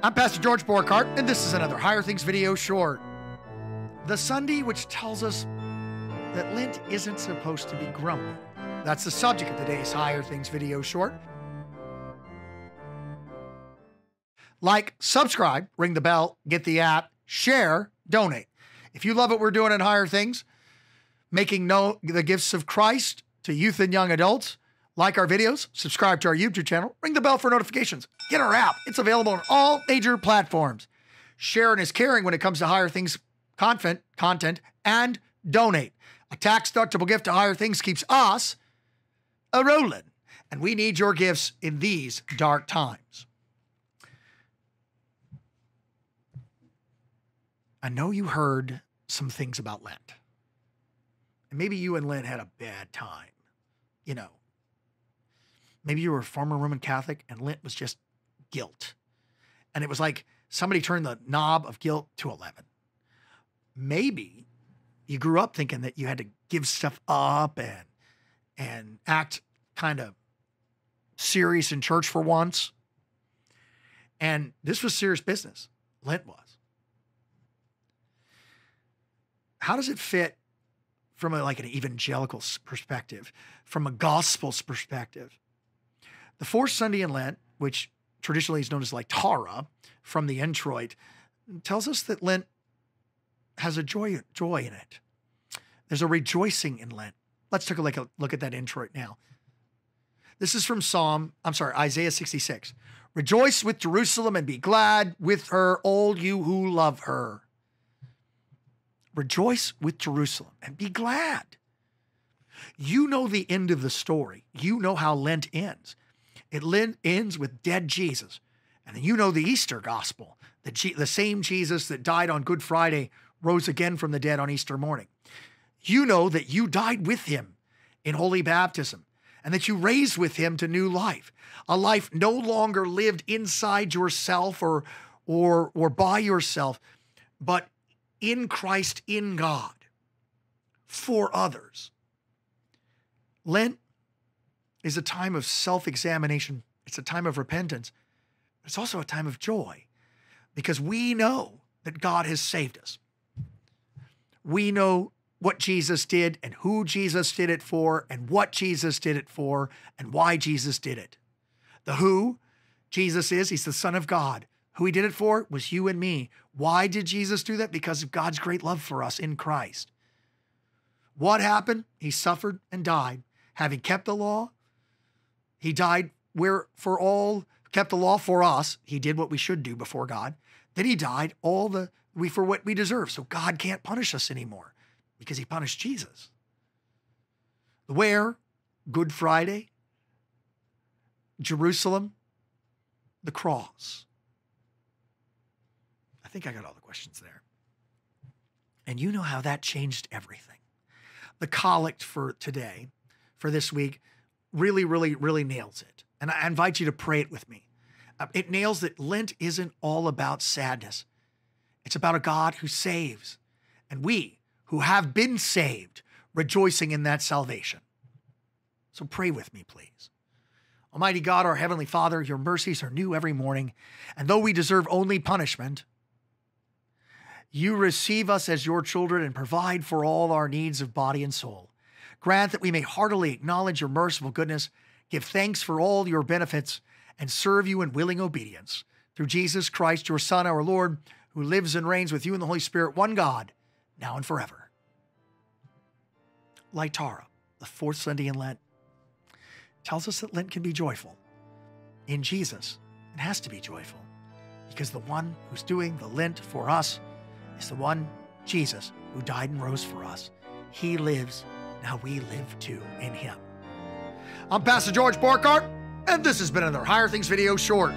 I'm Pastor George Borghardt, and this is another Higher Things video short. The Sunday which tells us that Lent isn't supposed to be grumpy. That's the subject of today's Higher Things video short. Like, subscribe, ring the bell, get the app, share, donate. If you love what we're doing at Higher Things, making know the gifts of Christ to youth and young adults, like our videos, subscribe to our YouTube channel, ring the bell for notifications, get our app. It's available on all major platforms. Sharing is caring when it comes to Higher Things content, content, and donate. A tax deductible gift to Higher Things keeps us a rolling, and we need your gifts in these dark times. I know you heard some things about Lent. And maybe you and Lent had a bad time. You know, maybe you were a former Roman Catholic and Lent was just guilt. And it was like somebody turned the knob of guilt to 11. Maybe you grew up thinking that you had to give stuff up and and act kind of serious in church for once. And this was serious business. Lent was. How does it fit from a, like an evangelical perspective, from a gospel's perspective? The fourth Sunday in Lent, which traditionally is known as Laetare from the introit, tells us that Lent has a joy, joy in it. There's a rejoicing in Lent. Let's take a look, at, look at that introit now. This is from Psalm, I'm sorry, Isaiah 66. Rejoice with Jerusalem and be glad with her, all you who love her. Rejoice with Jerusalem and be glad. You know the end of the story. You know how Lent ends. It ends with dead Jesus. And then you know the Easter gospel, the, G- the same Jesus that died on Good Friday rose again from the dead on Easter morning. You know that you died with him in holy baptism and that you raised with him to new life, a life no longer lived inside yourself or, or, or by yourself, but in Christ, in God, for others. Lent is a time of self examination, it's a time of repentance. It's also a time of joy because we know that God has saved us. We know what Jesus did and who Jesus did it for and what Jesus did it for and why Jesus did it. The who, Jesus is, he's the Son of God. Who he did it for was you and me. Why did Jesus do that? Because of God's great love for us in Christ. What happened? He suffered and died. Having kept the law, he died where for all kept the law for us. He did what we should do before God. Then he died all the we for what we deserve. So God can't punish us anymore because he punished Jesus. The where? Good Friday, Jerusalem, the cross. I think I got all the questions there. And you know how that changed everything. The collect for today, for this week, really, really, really nails it. And I invite you to pray it with me. Uh, it nails that Lent isn't all about sadness, it's about a God who saves. And we who have been saved, rejoicing in that salvation. So pray with me, please. Almighty God, our Heavenly Father, your mercies are new every morning. And though we deserve only punishment, you receive us as your children and provide for all our needs of body and soul. Grant that we may heartily acknowledge your merciful goodness, give thanks for all your benefits, and serve you in willing obedience. Through Jesus Christ, your Son, our Lord, who lives and reigns with you in the Holy Spirit, one God, now and forever. Laetare, the fourth Sunday in Lent, tells us that Lent can be joyful. In Jesus, it has to be joyful because the one who's doing the Lent for us is the one, Jesus, who died and rose for us. He lives, now we live too in him. I'm Pastor George Borghardt, and this has been another Higher Things video short.